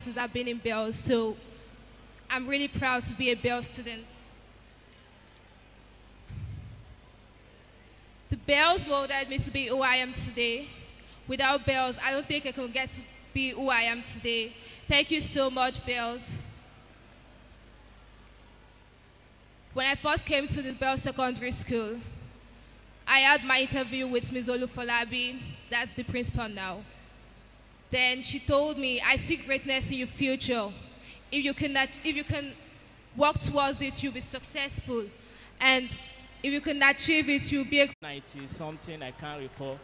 since I've been in Bells, so I'm really proud to be a Bells student. The Bells molded me to be who I am today. Without Bells, I don't think I can get to be who I am today. Thank you so much, Bells. When I first came to this Bells Secondary School, I had my interview with Ms. Olufolabi, that's the principal now. Then she told me, I see greatness in your future. If you can, if you can work towards it, you'll be successful. And if you can achieve it, you'll be a 90 something, I can't recall.